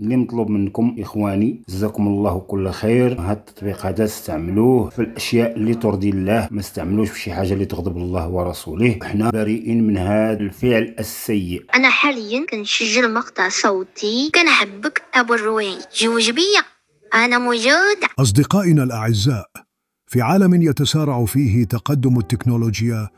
اللي مطلوب منكم إخواني جزاكم الله كل خير. هذا التطبيق هذا استعملوه في الأشياء اللي ترضي الله ما استعملوش في شي حاجة اللي تغضب الله ورسوله. إحنا بريئين من هذا الفعل السيء. أنا حاليا كنسجل مقطع صوتي كنحبك أبو الروين جوج بيا أنا موجود أصدقائنا الأعزاء في عالم يتسارع فيه تقدم التكنولوجيا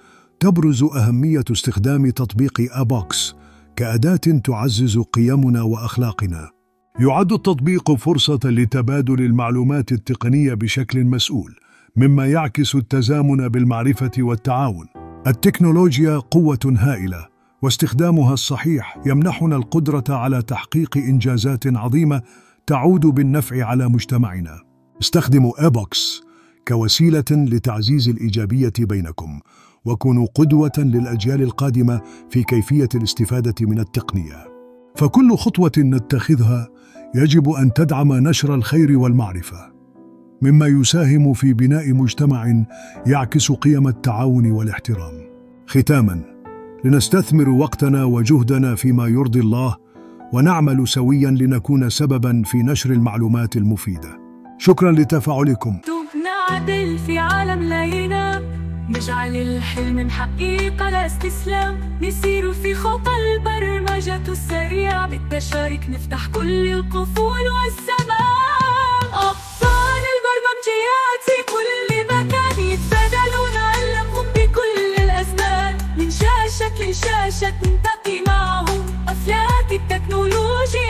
تبرز أهمية استخدام تطبيق أبوكس كأداة تعزز قيمنا وأخلاقنا. يعد التطبيق فرصة لتبادل المعلومات التقنية بشكل مسؤول مما يعكس التزامن بالمعرفة والتعاون. التكنولوجيا قوة هائلة واستخدامها الصحيح يمنحنا القدرة على تحقيق إنجازات عظيمة تعود بالنفع على مجتمعنا. استخدموا أبوكس كوسيلة لتعزيز الإيجابية بينكم وكونوا قدوة للأجيال القادمة في كيفية الاستفادة من التقنية. فكل خطوة نتخذها يجب أن تدعم نشر الخير والمعرفة. مما يساهم في بناء مجتمع يعكس قيم التعاون والاحترام. ختاما لنستثمر وقتنا وجهدنا فيما يرضي الله ونعمل سويا لنكون سببا في نشر المعلومات المفيدة. شكرا لتفاعلكم. تبنى عدل في عالم لا ينام نجعل الحلم حقيقة لا استسلام. نسير في خطى البرمجة السريعة. بالتشارك نفتح كل القفول والسماء. أبطال البرمجيات في كل مكان. يتبادلوا نعلمهم بكل الأزمان. من شاشة لشاشة ننتقي معهم أفلاك التكنولوجيا.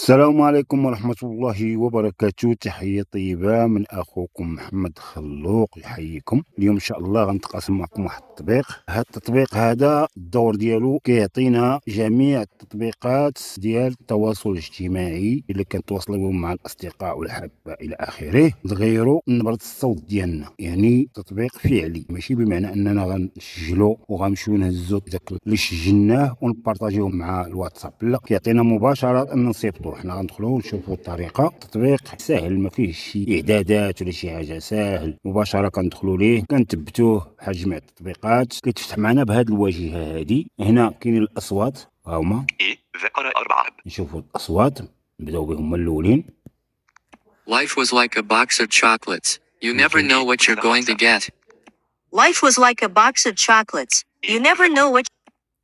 السلام عليكم ورحمة الله وبركاته. تحية طيبة من أخوكم محمد خلوق. يحييكم. اليوم إن شاء الله غنتقاسم معكم واحد التطبيق. هذا التطبيق هذا الدور ديالو كيعطينا جميع التطبيقات ديال التواصل الاجتماعي اللي كنتواصلوا مع الأصدقاء والأحبة إلى آخره. نغيروا نبرة الصوت ديالنا. يعني تطبيق فعلي. ماشي بمعنى أننا غنسجلوا وغنمشيو نهزوا داك اللي سجلناه ونبارطاجيوه مع الواتساب. لا. كيعطينا مباشرة أن نصيفطوا حنا غندخلوا نشوفوا الطريقة التطبيق سهل ما فيهش شي إعدادات ولا شي حاجة سهل مباشرة كندخلوا ليه كنثبتوه بحال جميع التطبيقات كيتفتح معنا بهذه الواجهة هذه هنا كاينين الأصوات ها هما إيه ذكر أربعة نشوفوا الأصوات نبداو بهم هما الأولين Life was like a box of chocolates. You never know what you're going to get. Life was like a box of chocolates. You never know what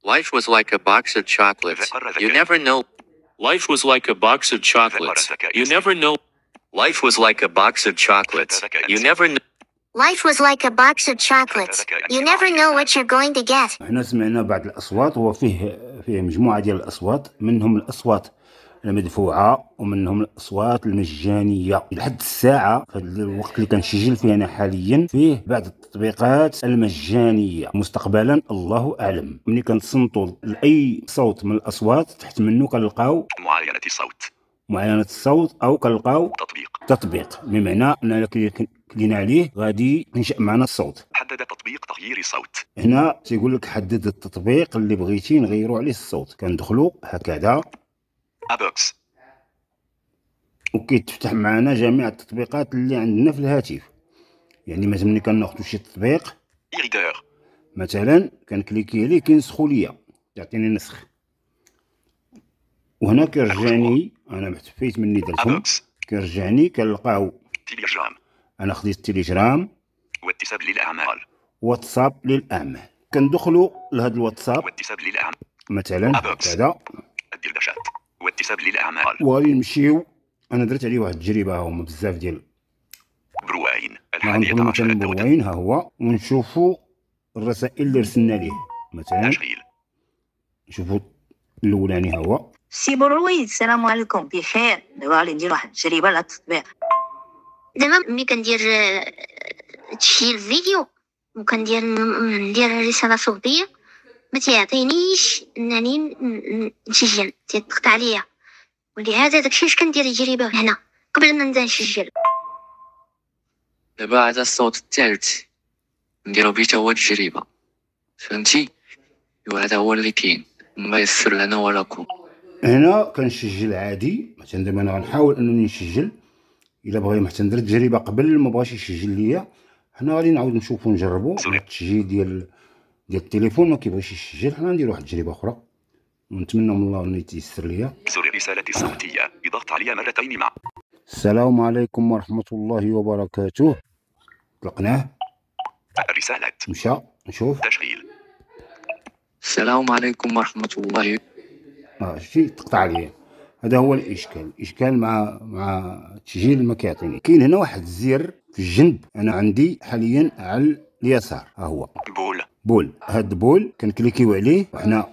Life was like a box of chocolates. You never know. Life was like a box of chocolates. You never know. Life was like a box of chocolates. You never know. Life was like a box of chocolates. You never know what you're going to get. هنا سمعنا بعض الأصوات هو فيه فيه مجموعة ديال الأصوات منهم الأصوات المدفوعة ومنهم الأصوات المجانية. لحد الساعة في الوقت اللي كنسجل فيه أنا حاليا فيه بعض التطبيقات المجانية. مستقبلا الله أعلم. ملي كنصنتوا لأي صوت من الأصوات تحت منه كنلقاو؟ معاينة صوت. معاينة الصوت أو كنلقاو؟ تطبيق. تطبيق. بمعنى كلي- كلينا عليه غادي ينشأ معنا الصوت. حدد تطبيق تغيير صوت. هنا تيقول لك حدد التطبيق اللي بغيتي نغيروا عليه الصوت. كندخلوا هكذا. أبوكس وكيتفتح معنا جميع التطبيقات اللي عندنا في الهاتف. يعني مثلا ملي كناخذوا شي تطبيق. إيريغور مثلا كنكليكي عليه كينسخو ليا. يعطيني نسخ. وهنا كيرجعني أنا محتفيت مني درتهم. كيرجعني كنلقاو تيليجرام أنا خديت التليجرام واتساب للأعمال. واتساب للأعمال. كندخلوا لهذا الواتساب. واتساب للأعمال. مثلا. هكذا. الدردشات واتساب للأعمال. وغادي نمشيو أنا درت عليه واحد التجربة هما بزاف ديال بروين الحادية عشر بروين ها هو. ونشوفوا الرسائل اللي رسلنا ليه مثلا تشغيل. نشوفوا الأولاني ها هو. سي بروي السلام عليكم. بخير. دابا غادي ندير واحد التجربة على التطبيق دابا ملي كندير آه، تسجيل فيديو وكندير ندير رسالة صوتية ما تيعطينيش انني نسجل تيضغط عليا ولهذا داكشي اش كندير تجربة هنا قبل ما نبدا نسجل دابا هذا الصوت الثالث نديرو تا هو تجربة فهمتي وهذا هو اللي كاين ما يسر لنا ولكم هنا كنسجل عادي مثلا دابا أنا غنحاول انني نسجل الا بغى مثلا درت تجربه قبل ما بغاش يسجل ليا حنا غادي نعاود نشوفو نجربو. التسجيل ديال ديال التليفون ما كيبغيش يسجل حنا نديرو واحد التجربة أخرى. ونتمنى من الله إنه يتيسر ليا. زر الرسالة الصوتية بضغط عليها مرتين مع السلام عليكم ورحمة الله وبركاته. طلقناه؟ الرسالة. مشى؟ نشوف. تشغيل. السلام عليكم ورحمة الله. آه شي تقطع عليا هذا هو الإشكال. الاشكال مع مع تسجيل ما كيعطيني كاين هنا واحد الزر في الجنب. أنا عندي حاليا على اليسار. ها هو. boule. boule. هاد boule كنكليكيو عليه وحنا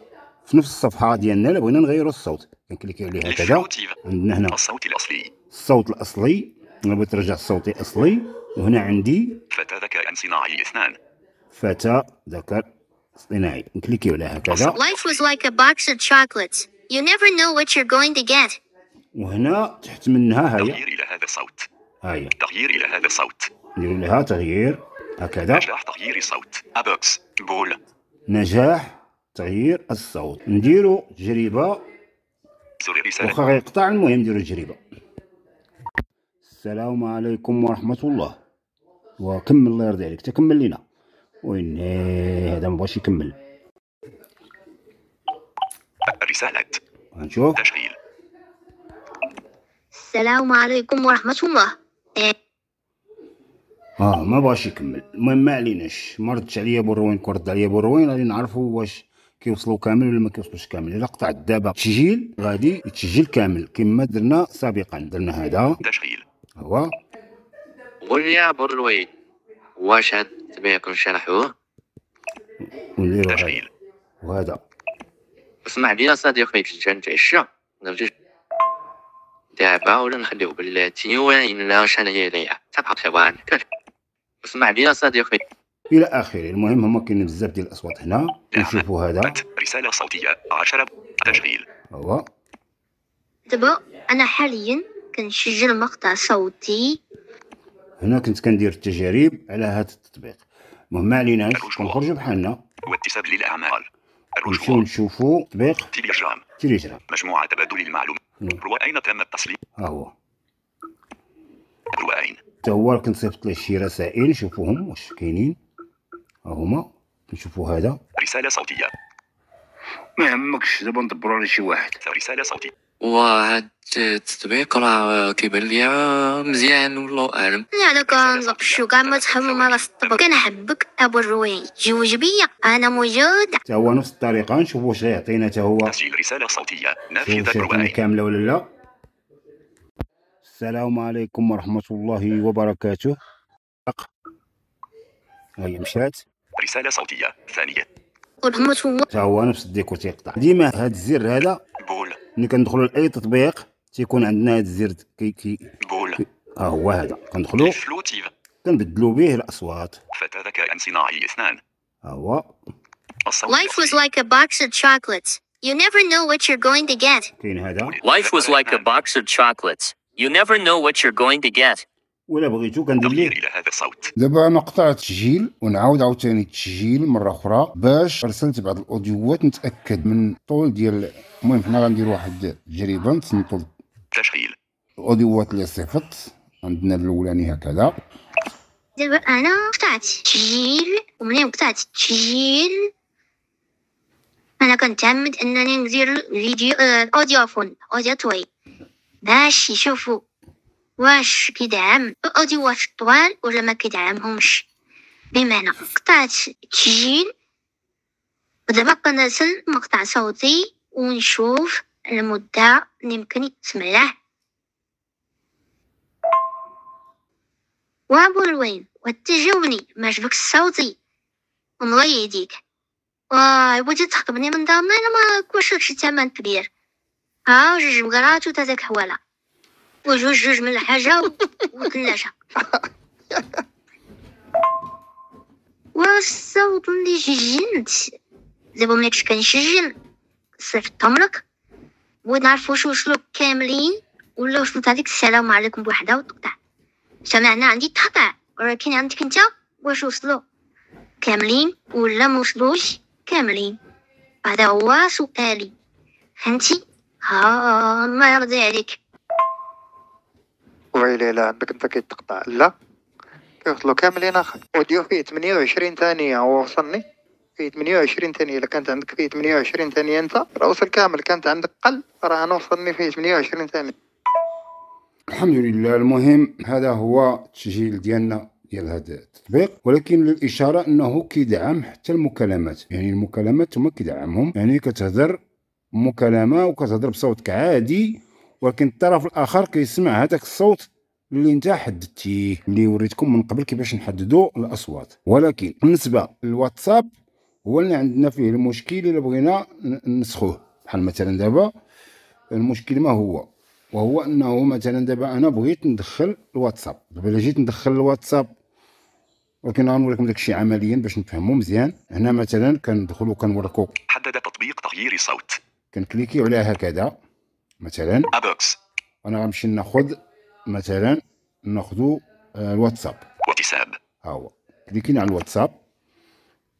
في نفس الصفحة ديالنا الا بغينا نغيروا الصوت. كنكليكيو عليه هكذا. عندنا هنا الصوت الأصلي. الصوت الأصلي. أنا بغيت نرجع الصوت الأصلي. وهنا عندي فتى ذكاء صناعي اثنان. فتى ذكر اصطناعي. نكليكيو عليه هكذا. Life was like a box of chocolates. You never know what you're going to get. وهنا تحت منها هي تغيير إلى هذا الصوت. هاي تغيير إلى هذا الصوت. نديروا لها تغيير. هكذا. نجاح تغيير الصوت أبوكس. بول. نجاح تغيير الصوت. نديروا تجربه واخا غيقطع المهم نديروا تجربه السلام عليكم ورحمة الله. وكمل الله يرضي عليك تكمل لينا. وين؟ هذا ما بغاش يكمل. الرسالة غنشوف تشغيل. السلام عليكم ورحمة الله. آه ما بغاش يكمل. المهم ما عليناش. ما ردش عليا بوروين كون رد عليا بوروين غادي نعرفوا واش كيوصلوا كامل ولا ما كيوصلوش كامل. إلا قطعت دابا تسجيل غادي يتسجل كامل. كما درنا سابقا. درنا هذا. تشغيل هو. قل يا بروين واش هاد نشرحوه ونديروا هذا تشغيل وهذا. اسمع لي يا صديقي الجنة نرجع دابا ولا نخليو بلاتي وين لا شنو ليا. تبقى ثوان اسمع لي يا صديقي. إلى آخره. المهم هما كاينين بزاف ديال الأصوات هنا. نشوفوا هذا. أت. رسالة صوتية عشرة تشغيل. هو دابا أنا حاليا كنسجل مقطع صوتي. هنا كنت كندير التجارب على هذا التطبيق. المهم ما عليناش. كنخرجوا بحالنا. واتساب للأعمال. نمشيو نشوفوا تطبيق تليجرام. تيليجرام مجموعة تبادل المعلومات. مم. روائين تم التصليح. ها هو حتى هو كنت صيفط ليه شي رسائل نشوفوهم واش كاينين. ها هما نشوفوا هذا. رسالة صوتية. ما يهمكش دابا ندبروا على شي واحد. رسالة صوتية. وهاد التطبيق راه كيبان ليا مزيان والله أعلم. أنا كنغشو كاع ما تحمل ما راس الطبق. كنحبك أبو الروين جوج بيا أنا موجودة حتى هو نفس الطريقة نشوفوا واش غيعطينا حتى هو. تسجيل رسالة صوتية. شوف نافذة واش يعطينا روائين كاملة ولا لا. السلام عليكم ورحمة الله وبركاته. هي مشات. رسالة صوتية. ثانية. ورحمة الله. هو نفس الديكور تيقطع ديما هاد الزر هذا boule. ملي كندخلوا لأي تطبيق تيكون عندنا هاد الزر كي كي boule. ها هو هذا. كندخلوا فلوتيف كنبدلوا به الأصوات. فتى ذكاء صناعي اثنان. ها هو. Life was like a box of chocolates. You never know what you're going to get. كاين هذا. Life was like a box of chocolates. You never know what you're going to get. ولا بغيتو كندير ليه؟ إلى هذا الصوت. دابا أنا قطعت التسجيل ونعاود عاوتاني التسجيل مرة أخرى باش رسلت بعض الاوديوات نتأكد من الطول ديال المهم حنا غندير واحد التجربه نتصنتو تشغيل. الاوديوات اللي صيفط عندنا الأولاني هكذا. دابا أنا قطعت تسجيل ومنين قطعت التسجيل؟ أنا كنتعمد أنني ندير فيديو آه، أوديوفون أوديوتوي باش يشوفوا واش كيدعم الأوديوات الطوال ولا ما كيدعمهمش؟ بمعنى قطعت التسجيل ودابا كنرسل مقطع صوتي ونشوف المدة اللي يمكن له وابو الوين وتجاوبني ما عجبك صوتي. الله يهديك. واي بغيتي تخطبني من دارنا أنا ما كوش شي ثمن كبير. ها جوج بقرات وتلاتة كحوالة وجوج جوج من الحاجة وثلاثة والصوت اللي سجلت دابا ملي كنت كنسجل صيفطهم لك بغيت نعرف واش وصلوا كاملين ولا وصلت هذيك السلام عليكم بوحدة وتقطع سمعنا عندي تقطع ولكن عندك انت واش وصلوا كاملين ولا ما وصلوش كاملين هذا هو سؤالي فهمتي ها الله يرضي عليك. ويلي لا عندك أنت كيتقطع لا. كيوصلوا كاملين أخي. اوديو فيه 28 ثانية هو وصلني. فيه 28 ثانية إلا كانت عندك فيه 28 ثانية أنت راه وصل كامل كانت عندك قل راه أنا وصلني فيه 28 ثانية. الحمد لله. المهم هذا هو التسجيل ديالنا ديال هذا التطبيق. ولكن للاشاره أنه كيدعم حتى المكالمات. يعني المكالمات هما كيدعمهم. يعني كتهضر مكالمة وكتهضر بصوتك عادي ولكن الطرف الآخر كيسمع هذاك الصوت اللي انت حددتيه اللي وريتكم من قبل كيفاش نحددوا الأصوات. ولكن بالنسبة للواتساب هو اللي عندنا فيه المشكل إلا بغينا نسخوه. بحال مثلا دابا المشكل ما هو؟ وهو أنه مثلا دابا أنا بغيت ندخل الواتساب. دابا إلا جيت ندخل الواتساب ولكن غنوريكم داكشي عمليا باش نفهمو مزيان. هنا مثلا كندخلو كنوريكو حدد تطبيق تغيير صوت. كنكليكيو عليها هكذا. مثلا ابوكس أنا غنمشي ناخذ مثلا ناخذو آه، الواتساب. واتساب. ها هو. كليكينا على الواتساب.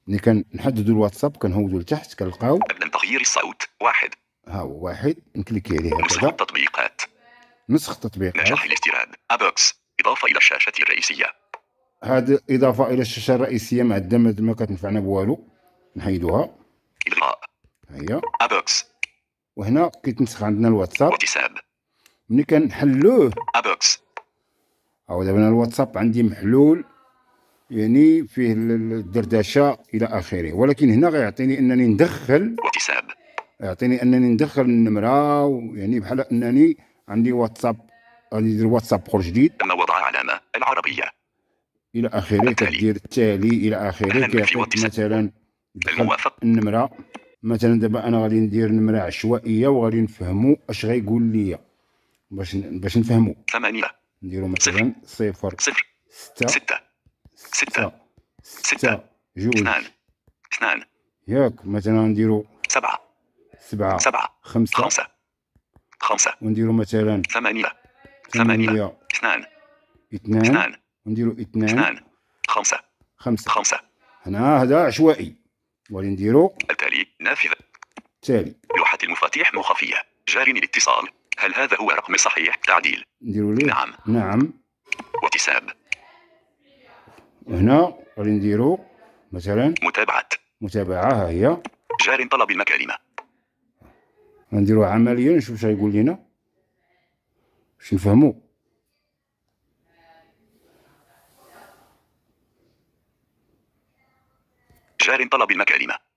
ملي كنحددو الواتساب كنهودو لتحت كنلقاو ابدا تغيير الصوت واحد. ها هو واحد. نكليكي عليه نسخ هكذا التطبيقات. نسخ التطبيقات. نجاح الاستيراد. ابوكس إضافة إلى الشاشة الرئيسية. هاد إضافة إلى الشاشة الرئيسية ما عندها ما- كتنفعنا بوالو. نحيدوها. الغاء هي ابوكس وهنا كيتنسخ عندنا الواتساب. واتساب. ملي كنحلوه. ابوكس أو دابا أنا الواتساب عندي محلول يعني فيه ال- ال- الدردشة إلى آخره. ولكن هنا غيعطيني أنني ندخل. واتساب. يعطيني أنني ندخل النمرة يعني بحال أنني عندي واتساب غادي ندير واتساب اخر جديد. تم وضع علامه العربية. إلى آخره. كدير التالي إلى آخره كيعطيك. مثلا الموافق. النمرة. مثلا دابا أنا غادي ندير نمرة عشوائية وغادي نفهمو أش غيقول لي. باش باش نفهمو. ثمانية. نديرو مثلا صفر. صفر. ستة. ستة. ستة. ستة. جوج. اثنان. اثنان. ياك. مثلا نديرو سبعة. سبعة. سبعة. خمسة. خمسة. خمسة. ونديرو مثلا ثمانية. ثمانية. اثنان. اثنان. اثنان. ونديرو اثنان. اثنان. خمسة. خمسة. خمسة. هنا هذا عشوائي. وغادي نديرو التالي نافذة. التالي لوحة المفاتيح مخفية. جاري الاتصال. هل هذا هو رقم صحيح؟ تعديل. نعم. نعم. واتساب. وهنا غادي نديرو مثلا متابعة. متابعة ها هي. جار طلب المكالمة. غنديرو عمليا نشوف اش غيقول لنا باش نفهمو. جار طلب المكالمة.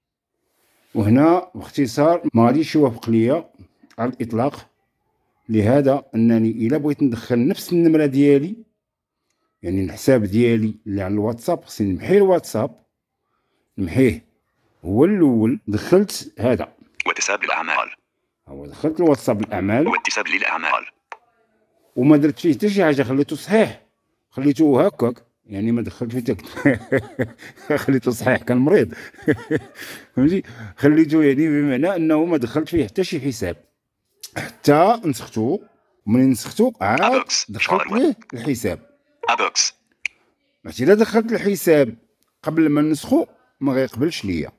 وهنا باختصار ما يوافق ليا على الإطلاق لهذا أنني إلا بغيت ندخل نفس النمرة ديالي يعني الحساب ديالي اللي على الواتساب خصني نمحي الواتساب نمحيه. هو الأول دخلت هذا. واتساب للأعمال هو دخلت الواتساب الأعمال. واتساب للأعمال وما درت فيه حتى شي حاجة خليته صحيح. خليته هكاك. يعني ما دخلت فيه تك خليته صحيح كان مريض. فهمتي؟ خليته يعني بمعنى أنه ما دخلت فيه حتى شي حساب. حتى نسختو ومن نسختو؟ عاد أبوكس. دخلت ليه الحساب. أبوكس عرفتي إلا دخلت الحساب قبل ما نسخو ما غيقبلش ليا.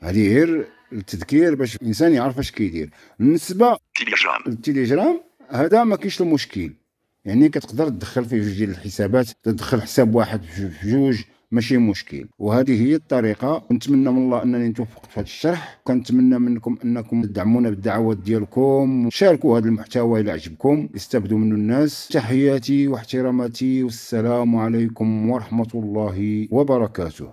هذه غير التذكير باش الإنسان يعرف اش كيدير. بالنسبة تيليجرام التليجرام هذا ما كاينش له مشكل يعني كتقدر تدخل فيه جوج ديال الحسابات تدخل حساب واحد في جوج ماشي مشكل. وهذه هي الطريقة. نتمنى من الله أنني توفقت في هذا الشرح. كنتمنى منكم أنكم تدعمونا بالدعوات ديالكم. وشاركوا هذا المحتوى إلى عجبكم يستافدوا منه الناس. تحياتي واحتراماتي. والسلام عليكم ورحمة الله وبركاته.